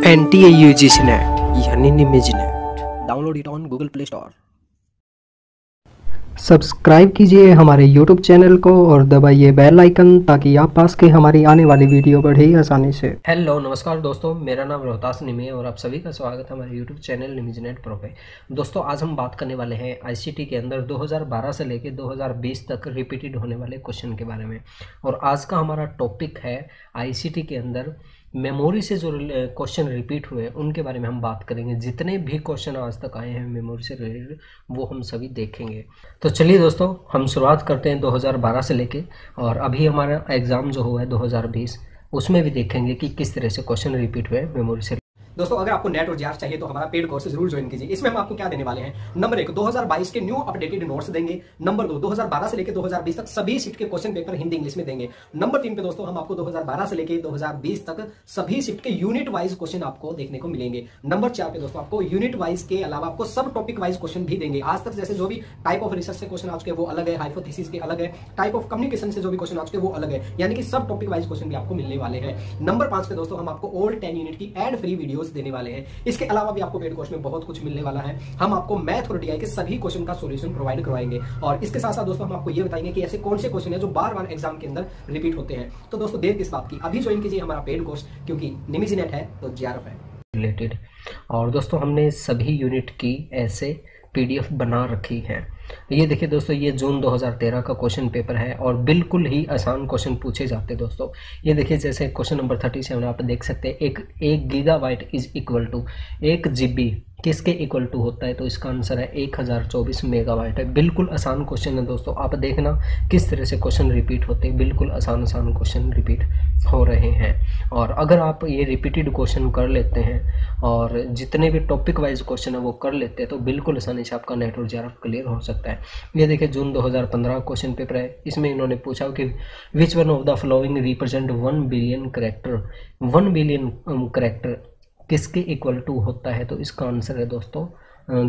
सी net यानी निमेज net download it on Google Play Store subscribe कीजिए हमारे YouTube चैनल को और दबाइए बेल आइकन ताकि आप पास के हमारी आने वाली वीडियो बढ़े आसानी से। हेलो नमस्कार दोस्तों मेरा नाम रोहतास निमी और आप सभी का स्वागत है हमारे यूट्यूब चैनल निमिज नेट प्रो पे। दोस्तों आज हम बात करने वाले हैं आईसीटी के अंदर 2012 से लेकर 2020 तक रिपीटेड होने वाले क्वेश्चन के बारे में। और आज का हमारा टॉपिक है आईसीटी के अंदर मेमोरी से जो क्वेश्चन रिपीट हुए हैं, उनके बारे में हम बात करेंगे। जितने भी क्वेश्चन आज तक आए हैं मेमोरी से रिलेटेड वो हम सभी देखेंगे। तो चलिए दोस्तों, हम शुरुआत करते हैं 2012 से लेके, और अभी हमारा एग्ज़ाम जो हुआ है 2020 उसमें भी देखेंगे कि किस तरह से क्वेश्चन रिपीट हुए मेमोरी से दोस्तों, अगर आपको नेट और जीआर चाहिए तो हमारा पेड कोर्स ज़रूर ज्वाइन कीजिए। इसमें हम आपको क्या देने वाले हैं? नंबर एक 2022 के न्यू अपडेटेड नोट्स देंगे। नंबर दो 2012 से लेकर 2020 तक सभी शिफ्ट के क्वेश्चन पेपर हिंदी इंग्लिश में देंगे। नंबर तीन पे दोस्तों, हम आपको 2012 से लेकर 2020 तक सभी शिफ्ट के यूनिट वाइज क्वेश्चन आपको देखने को मिलेंगे। नंबर चार पे दोस्तों, आपको यूनिट वाइज के अलावा आपको सब टॉपिक वाइज क्वेश्चन भी देंगे। आज तक जैसे जो भी टाइप ऑफ़ रिसर्च से क्वेश्चन आज के वो अलग है। हाइपोथेसिस के अलग है। टाइप ऑफ़ कम्युनिकेशन से जो भी क्वेश्चन आज के वो अलग है। यानी कि सब टॉपिक वाइज क्वेश्चन भी आपको मिलने वाले हैं। नंबर पाँच पे दोस्तों, हम आपको ओल्ड टेन यूनिट की एड फ्री वीडियोस देने वाले हैं। इसके अलावा भी आपको मेड कोर्स में बहुत कुछ मिलने वाला है। हम आपको मैथ और डीआई के सभी क्वेश्चन का सोल्यूशन प्रोवाइड करवाएँगे। और इसके साथ साथ दोस्तों, हम आपको ये बताएँगे कि ऐसे कौन से क्वेश्चन है जो बार बार एग्ज़ाम के अंदर रिपीट होते हैं। तो दोस्तों, देर किस बात की? अभी ज्वाइन कीजिए हमारा पेड कोर्स क्योंकि निमिजी नेट है तो जीआरएफ है। रिलेटेड और दोस्तों, हमने सभी यूनिट की ऐसे पीडीएफ बना रखी है। ये देखिए दोस्तों, ये जून 2013 का क्वेश्चन पेपर है और बिल्कुल ही आसान क्वेश्चन पूछे जाते हैं दोस्तों। ये देखिए, जैसे क्वेश्चन नंबर थर्टी सेवन आप देख सकते हैं, एक एक gigabyte is equal to एक जीबी किसके इक्वल टू होता है? तो इसका आंसर है एक हज़ार चौबीस मेगावाइट है। बिल्कुल आसान क्वेश्चन है दोस्तों। आप देखना किस तरह से क्वेश्चन रिपीट होते हैं। बिल्कुल आसान आसान क्वेश्चन रिपीट हो रहे हैं। और अगर आप ये रिपीटेड क्वेश्चन कर लेते हैं और जितने भी टॉपिक वाइज क्वेश्चन है वो कर लेते हैं तो बिल्कुल आसानी से आपका नेट और जेआरएफ क्लियर हो सकता है। ये देखिए, जून 2015 क्वेश्चन पेपर है। इसमें इन्होंने पूछा कि which one of the following represent one billion character one billion character किसके इक्वल टू होता है? तो इसका आंसर है दोस्तों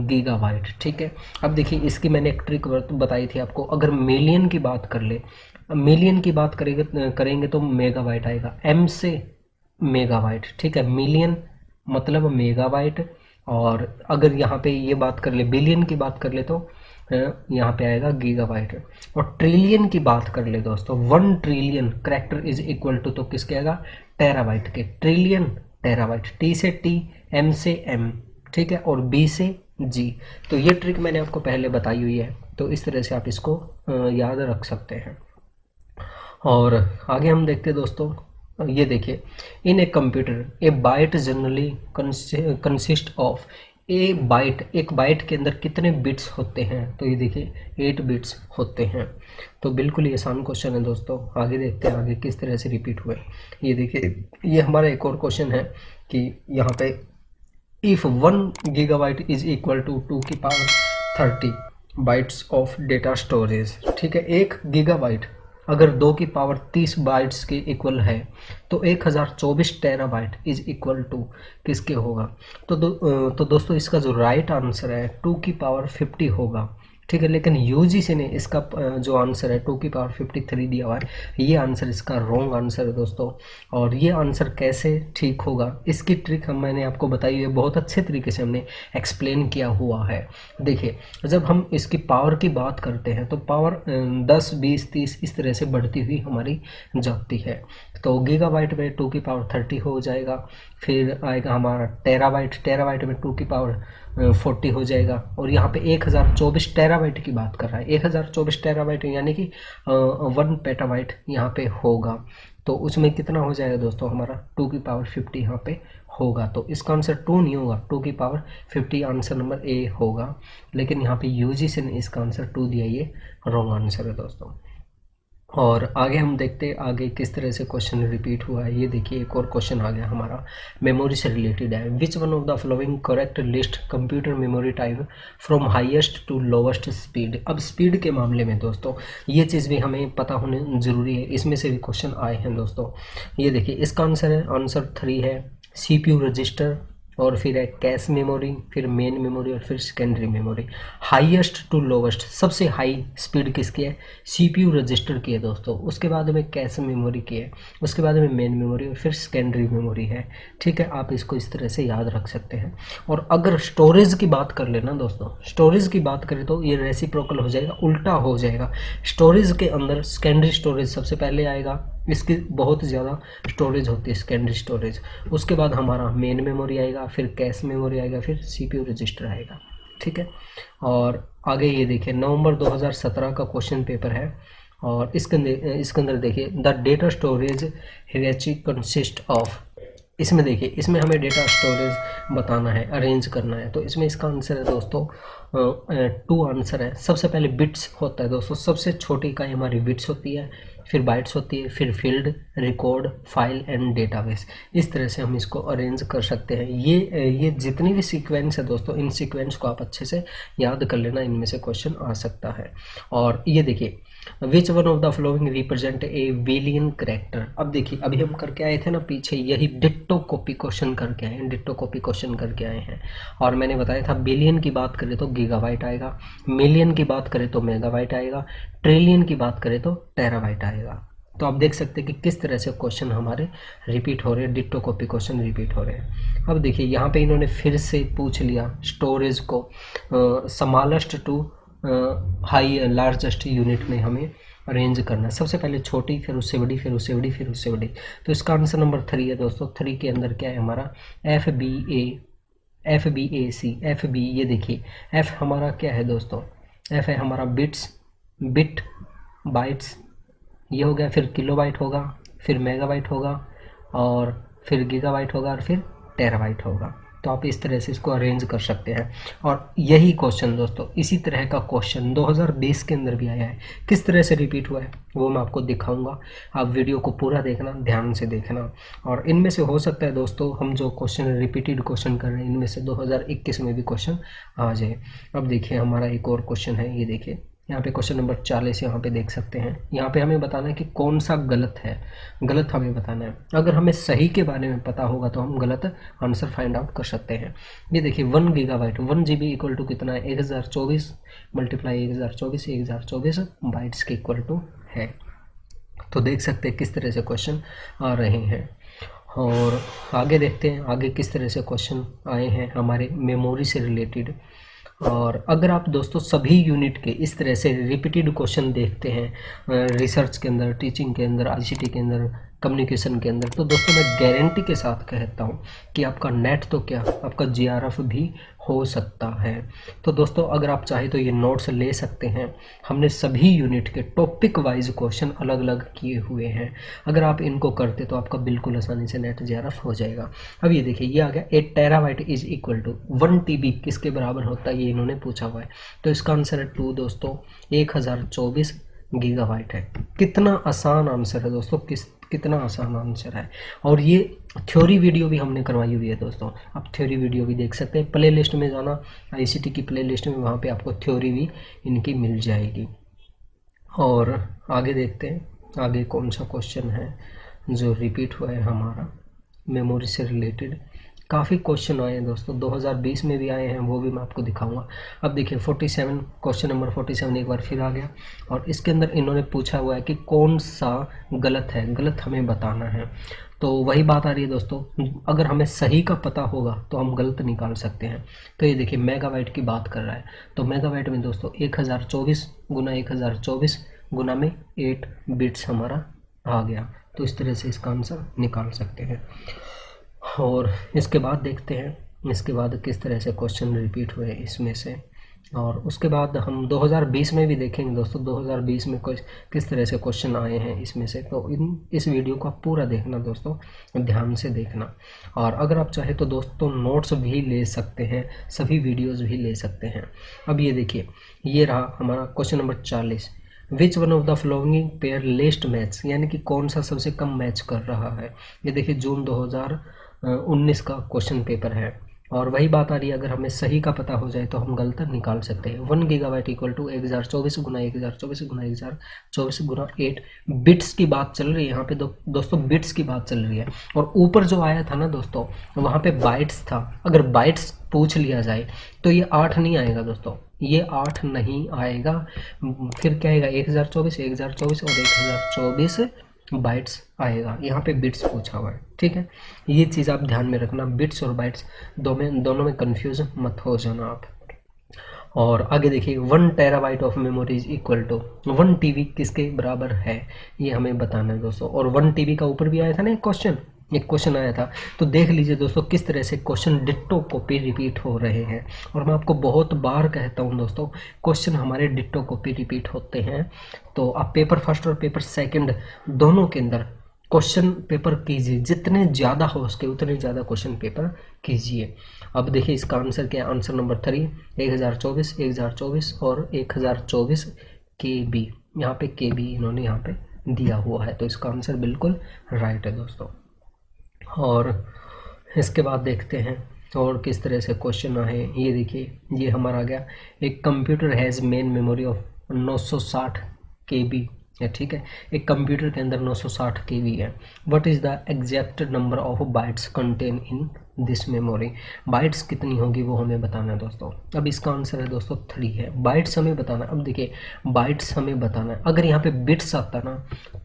गीगाबाइट ठीक है? अब देखिए, इसकी मैंने एक ट्रिक बताई थी आपको। अगर मिलियन की बात कर ले मिलियन की बात करेंगे करेंगे तो मेगाबाइट आएगा। एम से मेगाबाइट ठीक है? मिलियन मतलब मेगाबाइट और अगर यहाँ पे ये बात कर ले बिलियन की बात कर ले तो यहाँ पे आएगा गीगाबाइट और ट्रिलियन की बात कर ले दोस्तों one trillion character is equal to तो किसके आएगा? टेराबाइट के। ट्रिलियन टेराबाइट टी से टी एम से एम ठीक है? और बी से जी तो ये ट्रिक मैंने आपको पहले बताई हुई है। तो इस तरह से आप इसको याद रख सकते हैं। और आगे हम देखते हैं दोस्तों, ये देखिए, in a computer a byte generally consist of a byte एक बाइट के अंदर कितने बिट्स होते हैं? तो ये देखिए एट बिट्स होते हैं। तो बिल्कुल ही आसान क्वेश्चन है दोस्तों। आगे देखते हैं, आगे किस तरह से रिपीट हुए। ये देखिए, ये हमारा एक और क्वेश्चन है कि यहाँ पे if one gigabyte is equal to two की power thirty bytes of data storage ठीक है, एक गीगाबाइट अगर दो की पावर तीस बाइट्स के इक्वल है तो एक हज़ार चौबीस terabyte is equal to किसके होगा? तो दो, तो दोस्तों इसका जो राइट आंसर है टू की पावर फिफ्टी होगा। ठीक है, लेकिन यूजीसी ने इसका जो आंसर है टू की पावर फिफ्टी थ्री दिया हुआ है, ये आंसर इसका रॉन्ग आंसर है दोस्तों। और ये आंसर कैसे ठीक होगा, इसकी ट्रिक हम, मैंने आपको बताई है, बहुत अच्छे तरीके से हमने एक्सप्लेन किया हुआ है। देखिए, जब हम इसकी पावर की बात करते हैं तो पावर दस, बीस, तीस इस तरह से बढ़ती हुई हमारी जाती है। तो गीगाबाइट में टू की पावर थर्टी हो जाएगा, फिर आएगा हमारा टेराबाइट टेराबाइट में टू की पावर फोर्टी हो जाएगा। और यहाँ पे एक हज़ार चौबीस टेराबाइट की बात कर रहा है। एक हज़ार चौबीस टेराबाइट यानी कि वन पेटाबाइट यहाँ पे होगा। तो उसमें कितना हो जाएगा दोस्तों? हमारा टू की पावर फिफ्टी यहाँ पे होगा। तो इसका आंसर टू नहीं होगा। टू की power fifty answer number A होगा। लेकिन यहाँ पे यूजीसी ने इसका आंसर टू दिया। ये रॉन्ग आंसर है दोस्तों। और आगे हम देखते हैं आगे किस तरह से क्वेश्चन रिपीट हुआ है। ये देखिए, एक और क्वेश्चन आ गया हमारा। मेमोरी से रिलेटेड है। Which one of the following correct list computer memory type from highest to lowest speed अब स्पीड के मामले में दोस्तों, ये चीज़ भी हमें पता होने ज़रूरी है। इसमें से भी क्वेश्चन आए हैं दोस्तों। ये देखिए, इसका आंसर है आंसर थ्री है। सीपीयू रजिस्टर और फिर है कैश मेमोरी, फिर मेन मेमोरी और फिर secondary memory highest to lowest सबसे हाई स्पीड किसकी है? सीपीयू रजिस्टर की है दोस्तों। उसके बाद में कैश मेमोरी की है। उसके बाद में मेन मेमोरी और फिर सेकेंडरी मेमोरी है। ठीक है, आप इसको इस तरह से याद रख सकते हैं। और अगर स्टोरेज की बात कर लेना दोस्तों स्टोरेज की बात करें तो ये रेसिप्रोकल हो जाएगा, उल्टा हो जाएगा। स्टोरेज के अंदर सेकेंडरी स्टोरेज सबसे पहले आएगा। इसकी बहुत ज़्यादा स्टोरेज होती है सेकेंडरी स्टोरेज उसके बाद हमारा मेन मेमोरी आएगा, फिर कैश मेमोरी आएगा, फिर सीपीयू रजिस्टर आएगा, ठीक है? और आगे ये देखिए, नवंबर 2017 का क्वेश्चन पेपर है, और इसके इसके अंदर देखिए the data storage hierarchy consist of इसमें देखिए, इसमें हमें डेटा स्टोरेज बताना है अरेंज करना है। तो इसमें इसका आंसर है दोस्तों टू आंसर है। सबसे पहले बिट्स होता है दोस्तों, सबसे छोटी इकाई हमारी बिट्स होती है फिर बाइट्स होती है, फिर field record file and database इस तरह से हम इसको अरेंज कर सकते हैं। ये ये जितनी भी सीक्वेंस है दोस्तों, इन सीक्वेंस को आप अच्छे से याद कर लेना, इनमें से क्वेश्चन आ सकता है। और ये देखिए which one of the following represent a billion character अब देखिए, अभी हम करके आए थे ना पीछे, यही डिट्टो कॉपी क्वेश्चन करके आए हैं डिट्टो कॉपी क्वेश्चन करके आए हैं। और मैंने बताया था बिलियन की बात करें तो गीगाबाइट आएगा मिलियन की बात करें तो मेगाबाइट आएगा ट्रिलियन की बात करें तो टेराबाइट आएगा। तो आप देख सकते हैं कि किस तरह से क्वेश्चन हमारे रिपीट हो रहे हैं डिट्टो कॉपी क्वेश्चन रिपीट हो रहे हैं। अब देखिए, यहाँ पे इन्होंने फिर से पूछ लिया स्टोरेज को smallest to high largest unit में हमें अरेंज करना सबसे पहले छोटी, फिर उससे बड़ी, फिर उससे बड़ी, फिर उससे बड़ी। तो इसका आंसर नंबर थ्री है दोस्तों। थ्री के अंदर क्या है हमारा? F B A F B A C F B ये देखिए। एफ़ हमारा क्या है दोस्तों? एफ़ है हमारा बिट्स बिट बाइट्स, ये हो गया, फिर किलोबाइट होगा, फिर मेगाबाइट होगा, और फिर गीगाबाइट होगा, और फिर टेराबाइट होगा। तो आप इस तरह से इसको अरेंज कर सकते हैं। और यही क्वेश्चन दोस्तों, इसी तरह का क्वेश्चन 2020 के अंदर भी आया है। किस तरह से रिपीट हुआ है, वो मैं आपको दिखाऊँगा। आप वीडियो को पूरा देखना, ध्यान से देखना। और इनमें से हो सकता है दोस्तों, हम जो क्वेश्चन रिपीटेड क्वेश्चन कर रहे हैं, इनमें से 2021 में भी क्वेश्चन आ जाए। अब देखिए, हमारा एक और क्वेश्चन है, ये देखिए। यहाँ पे क्वेश्चन नंबर चालीस यहाँ पे देख सकते हैं। यहाँ पे हमें बताना है कि कौन सा गलत है। गलत हमें बताना है। अगर हमें सही के बारे में पता होगा तो हम गलत आंसर फाइंड आउट कर सकते हैं। ये देखिए one gigabyte one G B equal to कितना है? एक हज़ार चौबीस मल्टीप्लाई एक हज़ार चौबीस, एक हज़ार चौबीस बाइट्स के इक्वल टू है। तो देख सकते हैं किस तरह से क्वेश्चन आ रहे हैं। और आगे देखते हैं, आगे किस तरह से क्वेश्चन आए हैं हमारे मेमोरी से रिलेटेड और अगर आप दोस्तों सभी यूनिट के इस तरह से रिपीटेड क्वेश्चन देखते हैं रिसर्च के अंदर टीचिंग के अंदर आईसीटी के अंदर कम्युनिकेशन के अंदर। तो दोस्तों, मैं गारंटी के साथ कहता हूँ कि आपका नेट तो क्या, आपका जीआरएफ भी हो सकता है। तो दोस्तों, अगर आप चाहे तो ये नोट्स ले सकते हैं। हमने सभी यूनिट के टॉपिक वाइज क्वेश्चन अलग अलग किए हुए हैं। अगर आप इनको करते तो आपका बिल्कुल आसानी से नेट जे हो जाएगा। अब ये देखिए, ये आ गया eight terabyte is equal to one T किसके बराबर होता है, ये इन्होंने पूछा हुआ है। तो इसका आंसर है टू दोस्तों, एक हज़ार चौबीस गीगाबाइट है। कितना आसान आंसर है दोस्तों, किस, कितना आसान आंसर है। और ये थ्योरी वीडियो भी हमने करवाई हुई है दोस्तों। आप थ्योरी वीडियो भी देख सकते हैं। प्ले लिस्ट में जाना, आईसीटी की प्ले लिस्ट में वहाँ पे आपको थ्योरी भी इनकी मिल जाएगी। और आगे देखते हैं, आगे कौन सा क्वेश्चन है जो रिपीट हुआ है हमारा मेमोरी से रिलेटेड काफ़ी क्वेश्चन आए हैं दोस्तों। 2020 में भी आए हैं, वो भी मैं आपको दिखाऊँगा। अब देखिए 47 क्वेश्चन नंबर 47 एक बार फिर आ गया। और इसके अंदर इन्होंने पूछा हुआ है कि कौन सा गलत है? गलत हमें बताना है। तो वही बात आ रही है दोस्तों। अगर हमें सही का पता होगा तो हम गलत निकाल सकते हैं। तो ये देखिए मेगावाइट की बात कर रहा है। तो मेगावाइट में दोस्तों, एक हज़ार चौबीस गुना एक हज़ार चौबीस गुना में एट बिट्स हमारा आ गया। तो इस तरह से इसका आंसर निकाल सकते हैं। और इसके बाद देखते हैं, इसके बाद किस तरह से क्वेश्चन रिपीट हुए इसमें से। और उसके बाद हम 2020 में भी देखेंगे दोस्तों 2020 में कुछ किस तरह से क्वेश्चन आए हैं इसमें से। तो इन, इस वीडियो को पूरा देखना दोस्तों, ध्यान से देखना। और अगर आप चाहे तो दोस्तों नोट्स भी ले सकते हैं, सभी वीडियोस भी ले सकते हैं। अब ये देखिए, ये रहा हमारा क्वेश्चन नंबर चालीस। Which one of the following pair least match यानी कि कौन सा सबसे कम मैच कर रहा है? ये देखिए जून दो हज़ार उन्नीस का क्वेश्चन पेपर है। और वही बात आ रही है अगर हमें सही का पता हो जाए तो हम गलत निकाल सकते हैं। One gigabyte equal to एक हज़ार चौबीस गुना एक हज़ार चौबीस गुना एक हज़ार चौबीस गुना एट बिट्स की बात चल रही है। यहाँ पे दो, दोस्तों बिट्स की बात चल रही है। और ऊपर जो आया था ना दोस्तों वहाँ पे बाइट्स था। अगर बाइट्स पूछ लिया जाए तो ये आठ नहीं आएगा दोस्तों। ये आठ नहीं आएगा। फिर क्या आएगा? एक हज़ार चौबीस एक हज़ार चौबीस और एक हज़ार चौबीस। बाइट्स आएगा। यहाँ पे बिट्स पूछा हुआ है, ठीक है? ये चीज़ आप ध्यान में रखना बिट्स और बाइट्स दो में, दोनों में कन्फ्यूज़ मत हो जाना आप। और आगे देखिए one terabyte of memory is equal to one TB किसके बराबर है? ये हमें बताना है दोस्तों। और वन टीवी का ऊपर भी आया था ना एक क्वेश्चन एक क्वेश्चन आया था। तो देख लीजिए दोस्तों, किस तरह से क्वेश्चन डिट्टो कॉपी रिपीट हो रहे हैं। और मैं आपको बहुत बार कहता हूँ दोस्तों क्वेश्चन हमारे डिट्टो कॉपी रिपीट होते हैं। तो आप पेपर फ़र्स्ट और पेपर सेकंड दोनों के अंदर क्वेश्चन पेपर कीजिए। जितने ज़्यादा हो उसके उतने ज़्यादा क्वेश्चन पेपर कीजिए। अब देखिए इसका आंसर क्या आंसर नंबर थ्री एक हज़ार चौबीस, एक हज़ार चौबीस और एक हज़ार चौबीस के बी यहाँ पे के बी इन्होंने यहाँ पे दिया हुआ है। तो इसका आंसर बिल्कुल राइट है दोस्तों। और इसके बाद देखते हैं और किस तरह से क्वेश्चन आए। ये देखिए, ये हमारा गया। एक computer has main memory of 960 K B ठीक है। एक कंप्यूटर के अंदर 960 के बी है। What is the exact number of bytes contain in this memory bytes कितनी होगी वो हमें बताना है दोस्तों। अब इसका आंसर है दोस्तों थ्री है। बाइट्स हमें बताना है। अब देखिए बाइट्स हमें बताना है। अगर यहाँ पे बिट्स आता ना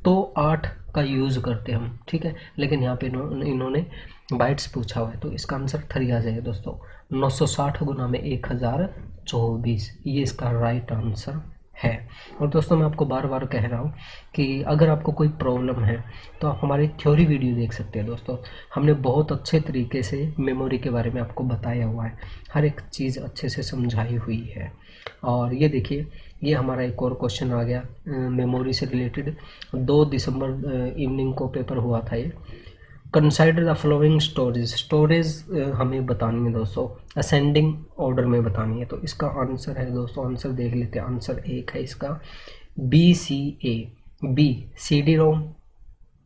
तो आठ का यूज़ करते हम, ठीक है? लेकिन यहाँ पे इन्होंने इन्होंने बाइट्स पूछा हुआ है तो इसका आंसर थ्री आ जाएगा दोस्तों। 960 गुना में एक हज़ार चौबीस, ये इसका राइट आंसर है। और दोस्तों, मैं आपको बार बार कह रहा हूँ कि अगर आपको कोई प्रॉब्लम है तो आप हमारी थ्योरी वीडियो देख सकते हैं दोस्तों। हमने बहुत अच्छे तरीके से मेमोरी के बारे में आपको बताया हुआ है। हर एक चीज़ अच्छे से समझाई हुई है। और ये देखिए ये हमारा एक और क्वेश्चन आ गया मेमोरी से रिलेटेड दो दिसंबर इवनिंग को पेपर हुआ था ये। Consider the following storage storage हमें बतानी है दोस्तों। असेंडिंग ऑर्डर में बतानी है। तो इसका आंसर है दोस्तों आंसर देख लेते हैं। आंसर एक है इसका। B C A B C D ROM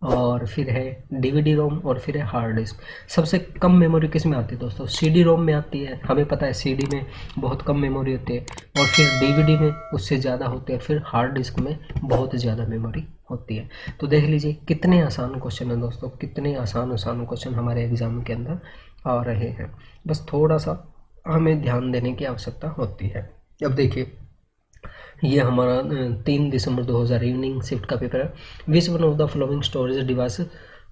और फिर है डीवीडी रोम और फिर है हार्ड डिस्क सबसे कम मेमोरी किसमें आती है दोस्तों? सीडी रोम में आती है। हमें पता है सीडी में बहुत कम मेमोरी होती है और फिर डीवीडी में उससे ज़्यादा होती है, फिर हार्ड डिस्क में बहुत ज़्यादा मेमोरी होती है। तो देख लीजिए, कितने आसान क्वेश्चन हैं दोस्तों, कितने आसान आसान क्वेश्चन हमारे एग्ज़ाम के अंदर आ रहे हैं। बस थोड़ा सा हमें ध्यान देने की आवश्यकता होती है। अब देखिए ये हमारा तीन दिसंबर 2000 इवनिंग शिफ्ट का पेपर है। Which one of the following storage device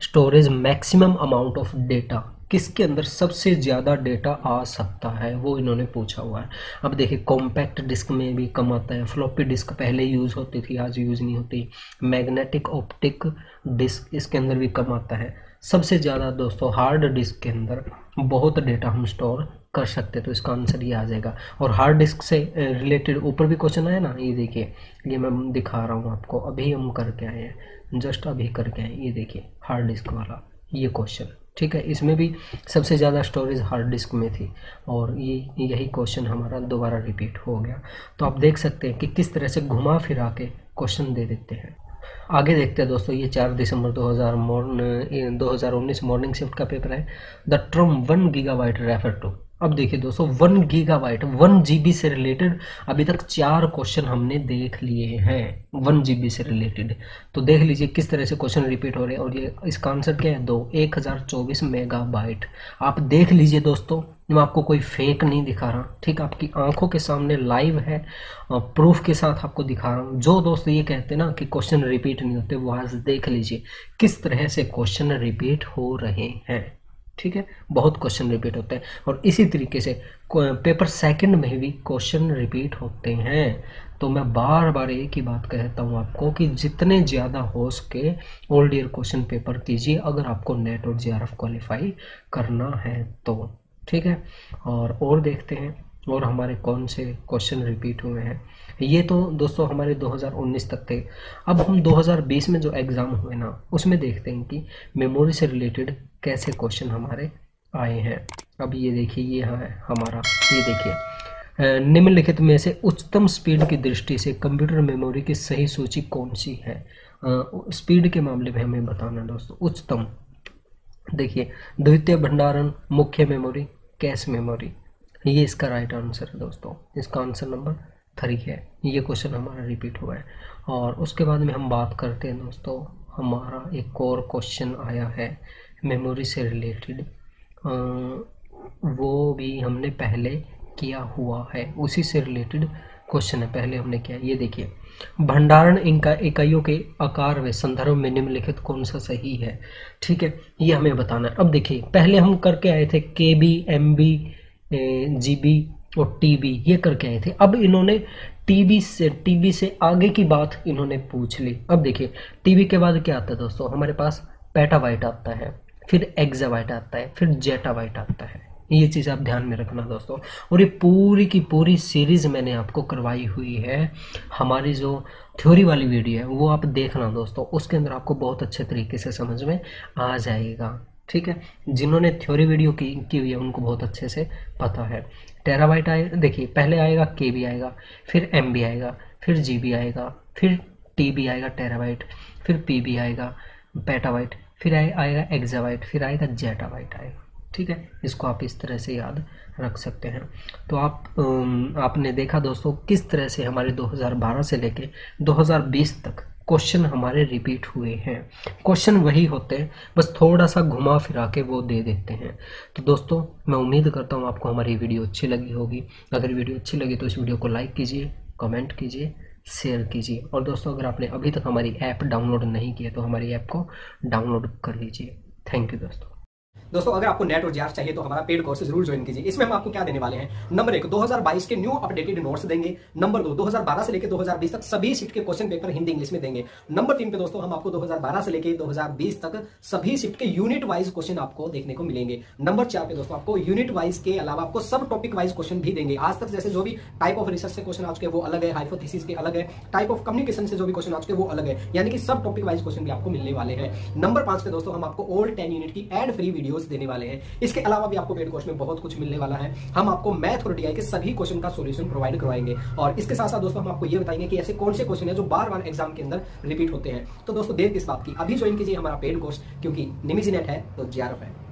storage maximum amount of data किसके अंदर सबसे ज़्यादा डेटा आ सकता है? वो इन्होंने पूछा हुआ है। अब देखिए कॉम्पैक्ट डिस्क में भी कम आता है। फ्लॉपी डिस्क पहले यूज़ होती थी, आज यूज़ नहीं होती। मैग्नेटिक ऑप्टिक डिस्क इसके अंदर भी कम आता है। सबसे ज़्यादा दोस्तों हार्ड डिस्क के अंदर बहुत डेटा हम स्टोर कर सकते तो इसका आंसर ये आ जाएगा। और हार्ड डिस्क से रिलेटेड ऊपर भी क्वेश्चन आया ना? ये देखिए, ये मैं दिखा रहा हूँ आपको। अभी हम करके आए हैं जस्ट अभी करके आए ये देखिए हार्ड डिस्क वाला, ये क्वेश्चन ठीक है, इसमें भी सबसे ज़्यादा स्टोरेज हार्ड डिस्क में थी। और ये, यही क्वेश्चन हमारा दोबारा रिपीट हो गया। तो आप देख सकते हैं कि किस तरह से घुमा फिरा के क्वेश्चन दे देते हैं। आगे देखते हैं दोस्तों, ये चार दिसंबर 2000 मॉर्न 2019 मॉर्निंग शिफ्ट का पेपर है। The term one gigabyte refer to अब देखिए दोस्तों one gigabyte one G से रिलेटेड अभी तक चार क्वेश्चन हमने देख लिए हैं वन जी से रिलेटेड तो देख लीजिए किस तरह से क्वेश्चन रिपीट हो रहे हैं और ये, इसका आंसर क्या है? दो, एक हज़ार चौबीस मेगा बाइट आप देख लीजिए दोस्तों, मैं आपको कोई फेक नहीं दिखा रहा, ठीक? आपकी आँखों के सामने लाइव है प्रूफ के साथ आपको दिखा रहा हूँ। जो दोस्त ये कहते हैं ना कि क्वेश्चन रिपीट नहीं होते, वो आज देख लीजिए किस तरह से क्वेश्चन रिपीट हो रहे हैं। ठीक है? बहुत क्वेश्चन रिपीट होते हैं। और इसी तरीके से पेपर सेकंड में भी क्वेश्चन रिपीट होते हैं। तो मैं बार बार एक ही बात कहता हूँ आपको कि जितने ज़्यादा हो सके ओल्ड ईयर क्वेश्चन पेपर कीजिए, अगर आपको नेट और जे क्वालिफाई करना है तो। ठीक है? और और देखते हैं। और हमारे कौन से क्वेश्चन रिपीट हुए हैं। ये तो दोस्तों हमारे 2019 तक थे। अब हम 2020 में जो एग्ज़ाम हुए ना, उसमें देखते हैं कि मेमोरी से रिलेटेड कैसे क्वेश्चन हमारे आए हैं। अब ये देखिए, ये है हमारा, ये देखिए। निम्नलिखित में से उच्चतम स्पीड की दृष्टि से कंप्यूटर मेमोरी की सही सूची कौन सी है? स्पीड के मामले में हमें बताना दोस्तों, उच्चतम। देखिए, द्वितीय भंडारण, मुख्य मेमोरी कैश मेमोरी ये इसका राइट आंसर है दोस्तों। इसका आंसर नंबर थ्री है। ये क्वेश्चन हमारा रिपीट हुआ है। और उसके बाद में हम बात करते हैं दोस्तों, हमारा एक और क्वेश्चन आया है मेमोरी से रिलेटेड वो भी हमने पहले किया हुआ है। उसी से रिलेटेड क्वेश्चन है। पहले हमने किया। ये देखिए, भंडारण इनका इकाइयों के आकार व संदर्भ में निम्नलिखित कौन सा सही है? ठीक है, ये हमें बताना है। अब देखिए, पहले हम करके आए थे K B M B G B और टी बी ये करके आए थे। अब इन्होंने टीबी से टीबी से आगे की बात इन्होंने पूछ ली। अब देखिए टीबी के बाद क्या आता है दोस्तों? हमारे पास पेटावाइट आता है, फिर एक्जावाइट आता है, फिर जेटावाइट आता है। ये चीज़ आप ध्यान में रखना दोस्तों। और ये पूरी की पूरी सीरीज़ मैंने आपको करवाई हुई है। हमारी जो थ्योरी वाली वीडियो है, वो आप देखना दोस्तों। उसके अंदर आपको बहुत अच्छे तरीके से समझ में आ जाएगा। ठीक है? जिन्होंने थ्योरी वीडियो की की हुई है उनको बहुत अच्छे से पता है। टेराबाइट आए देखिए पहले आएगा के बी आएगा फिर एम बी आएगा फिर जी बी आएगा फिर टी बी आएगा टेराबाइट फिर पी बी आएगा पेटाबाइट फिर आए, आएगा एक्जाबाइट फिर आएगा जेटाबाइट आएगा। ठीक है? इसको आप इस तरह से याद रख सकते हैं। तो आप आपने देखा दोस्तों किस तरह से हमारे 2012 से लेके 2020 तक क्वेश्चन हमारे रिपीट हुए हैं। क्वेश्चन वही होते हैं, बस थोड़ा सा घुमा फिरा के वो दे देते हैं। तो दोस्तों, मैं उम्मीद करता हूँ आपको हमारी वीडियो अच्छी लगी होगी। अगर वीडियो अच्छी लगी तो इस वीडियो को लाइक कीजिए, कमेंट कीजिए, शेयर कीजिए। और दोस्तों, अगर आपने अभी तक हमारी ऐप डाउनलोड नहीं किया तो हमारी ऐप को डाउनलोड कर लीजिए। थैंक यू दोस्तों। दोस्तों, अगर आपको नेट और जीआर चाहिए तो हमारा पेड कोर्स ज़रूर ज्वाइन कीजिए। इसमें हम आपको क्या देने वाले हैं? नंबर एक 2022 के न्यू अपडेटेड नोट्स देंगे। नंबर दो 2012 से लेकर 2020 तक सभी शिफ्ट के क्वेश्चन पेपर हिंदी इंग्लिश में देंगे। नंबर तीन पे दोस्तों, हम आपको 2012 से लेकर 2020 तक सभी शिफ्ट के यूनिट वाइज क्वेश्चन आपको देखने को मिलेंगे। नंबर चार पे दोस्तों, आपको यूनिट वाइज के अलावा आपको सब टॉपिक वाइज क्वेश्चन भी देंगे। आज तक जैसे जो भी टाइप ऑफ़ रिसर्च से क्वेश्चन आ चुके वो अलग है। हाइपोथेसिस के अलग है। टाइप ऑफ़ कम्युनिकेशन से जो भी क्वेश्चन आ चुके वो अलग है। यानी कि सब टॉपिक वाइज क्वेश्चन भी आपको मिलने वाले हैं। नंबर पाँच पे दोस्तों, हम आपको ओल्ड टेन यूनिट की एड फ्री वीडियोस देने वाले हैं। इसके अलावा भी आपको पेड कोर्स में बहुत कुछ मिलने वाला है। हम आपको मैथ और डीआई के सभी क्वेश्चन का सोल्यूशन प्रोवाइड करवाएँगे। और इसके साथ साथ दोस्तों, हम आपको ये बताएँगे कि ऐसे कौन से क्वेश्चन है जो बार बार एग्ज़ाम के अंदर रिपीट होते हैं। तो दोस्तों, देर किस बात की? अभी ज्वाइन कीजिए हमारा पेड कोर्स क्योंकि निमिजी नेट है तो जीआरएफ है।